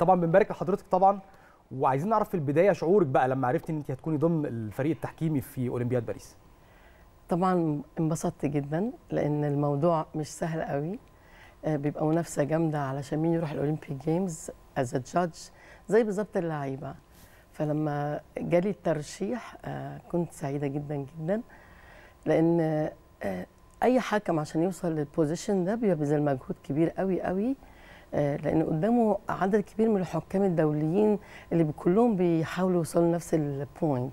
طبعا بنبارك لحضرتك طبعا وعايزين نعرف في البداية شعورك بقى لما عرفتي إن أنت هتكوني ضمن الفريق التحكيمي في أولمبياد باريس. طبعا انبسطت جدا لأن الموضوع مش سهل قوي. آه، بيبقى منافسة جامدة علشان مين يروح ال Olympic Games as judge زي بالظبط اللعيبة. فلما جالي الترشيح آه، كنت سعيدة جدا جدا لأن آه، أي حكم عشان يوصل لل position ده بيبقى بذل مجهود كبير قوي قوي. لأن قدامه عدد كبير من الحكام الدوليين اللي كلهم بيحاولوا يوصلوا لنفس ال point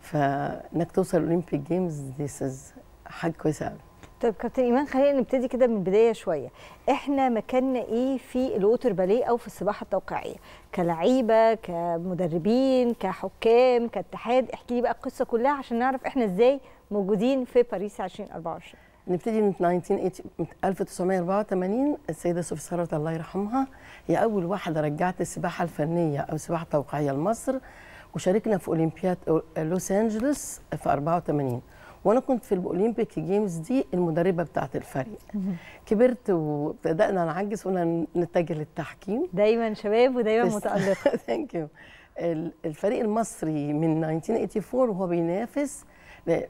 فإنك توصل ال Olympic Games this is حاجة كويسة قوي طيب كابتن إيمان خلينا نبتدي كده من البداية شوية. إحنا مكاننا إيه في ال water ballet أو في السباحة التوقيعية؟ كلعيبه كمدربين كحكام كاتحاد. احكي لي بقى القصة كلها عشان نعرف إحنا إزاي موجودين في باريس 2024 نبتدي من 1980 من 1984 السيدة صوفي ثروت الله يرحمها هي أول واحدة رجعت السباحة الفنية أو السباحة التوقيعيه لمصر وشاركنا في أولمبياد لوس أنجلوس في 84 وأنا كنت في ال Olympic Games دي المدربة بتاعه الفريق. كبرت وبدانا نعجز وقلنا نتجه للتحكيم. دايما شباب ودايما متالقه thank you الفريق المصري من 1984 وهو بينافس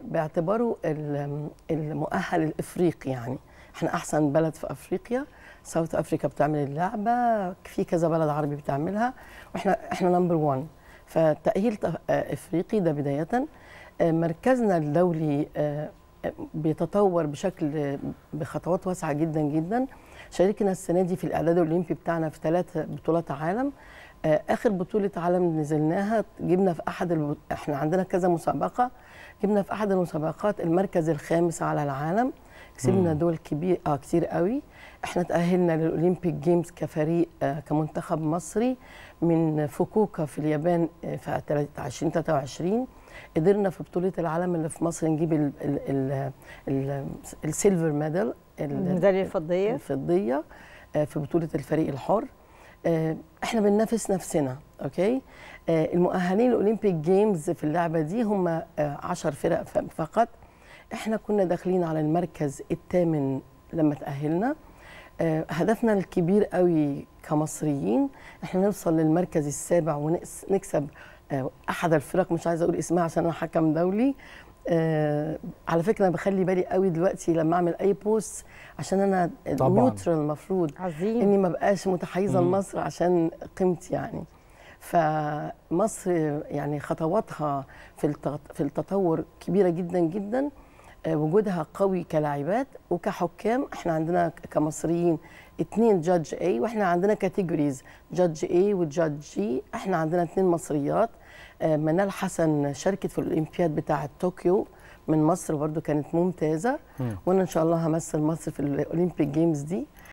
باعتباره ال- المؤهل الإفريقي يعني. إحنا أحسن بلد في أفريقيا. South Africa بتعمل اللعبة في كذا بلد عربي بتعملها وإحنا إحنا number 1 فالتاهيل ت- آه، إفريقي ده بداية. آه، مركزنا الدولي آه، بيتطور بشكل بخطوات واسعة جدا جدا. شاركنا السنة دي في الإعداد الأولمبي بتاعنا في ثلاث بطولات عالم. آخر بطولة عالم نزلناها جبنا في أحد. إحنا عندنا كذا مسابقة جبنا في أحد المسابقات المركز الخامس على العالم كسبنا مم. دول كبير آه كتير قوي إحنا تأهلنا لل Olympic Games كفريق آه كمنتخب مصري من فوكوكا في اليابان آه في 2023 قدرنا في بطولة العالم اللي في مصر نجيب ال- ال- ال- ال- ال silver medal ال- الميداليه الفضيه الفضية آه، في بطولة الفريق الحر آه، إحنا بننافس نفسنا Okay؟ آه، المؤهلين ال Olympic Games في اللعبة دي هم 10 فرق ف- فقط. إحنا كنا داخلين على المركز الثامن لما تأهلنا. آه، هدفنا الكبير قوي كمصريين إحنا نوصل للمركز السابع ونكسب أحد الفرق مش عايزه أقول إسمها عشان أنا حكم دولي. آه على فكرة أنا بخلي بالي قوي دلوقتي لما أعمل أي post عشان أنا طبعاً. neutral المفروض. عظيم. إني ما بقاش متحيزة. لمصر عشان قيمتي يعني. فمصر يعني خطواتها في في التطور كبيرة جدا جدا. آه، وجودها قوي كلاعبات وكحكام. إحنا عندنا كمصريين اتنين judge A وإحنا عندنا categories judge A و judge G إحنا عندنا اتنين مصريات. منال حسن شاركت في الأولمبياد بتاعه طوكيو من مصر برضو كانت ممتازة مم. وأنا إن شاء الله همثل مصر في ال Olympic Games دي